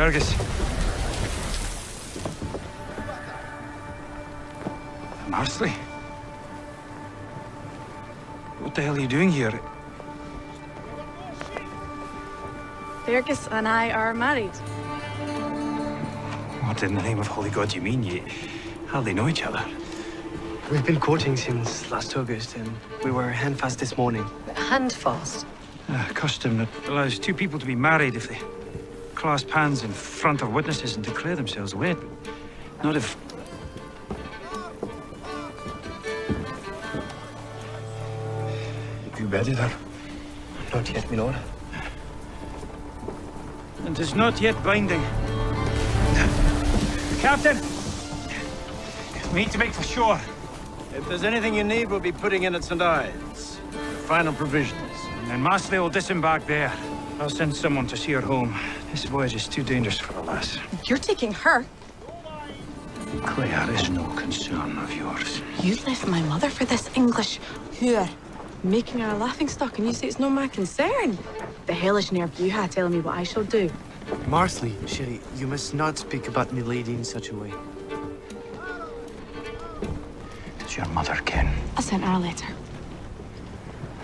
Fergus. Marsali? What the hell are you doing here? Fergus and I are married. What in the name of holy God do you mean? You hardly know each other. We've been courting since last August, and we were handfast this morning. Handfast. A custom that allows two people to be married if they clasp hands in front of witnesses and declare themselves wed. Not if... You ready then? Not yet, my lord. And is not yet binding. Captain! We need to make for shore. If there's anything you need, we'll be putting in at St. Ives. Final provisions. And then Marsali will disembark there. I'll send someone to see her home. This voyage is too dangerous for the lass. You're taking her. Claire is no concern of yours. You left my mother for this English whore. Making her a laughing stock and you say it's no my concern. The hellish nerve you had telling me what I shall do. Marsali, chérie, you must not speak about me lady in such a way. Does your mother ken? I sent her a letter.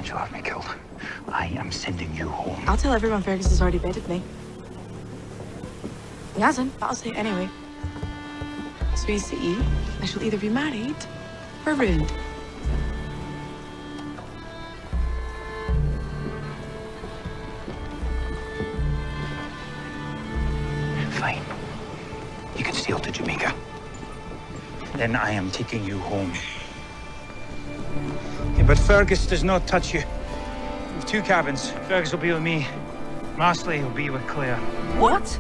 She'll have me killed. I am sending you home. I'll tell everyone Fergus has already bedded me. He hasn't, but I'll say it anyway. So you see, I shall either be married or ruined. Fine. You can steal to Jamaica. Then I am taking you home. But Fergus does not touch you. We've two cabins. Fergus will be with me. Marsali will be with Claire. What?